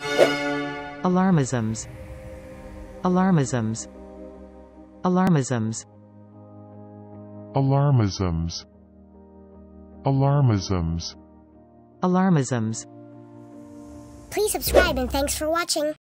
Alarmisms. Alarmisms. Alarmisms. Alarmisms. Alarmisms. Alarmisms. Please subscribe and thanks for watching.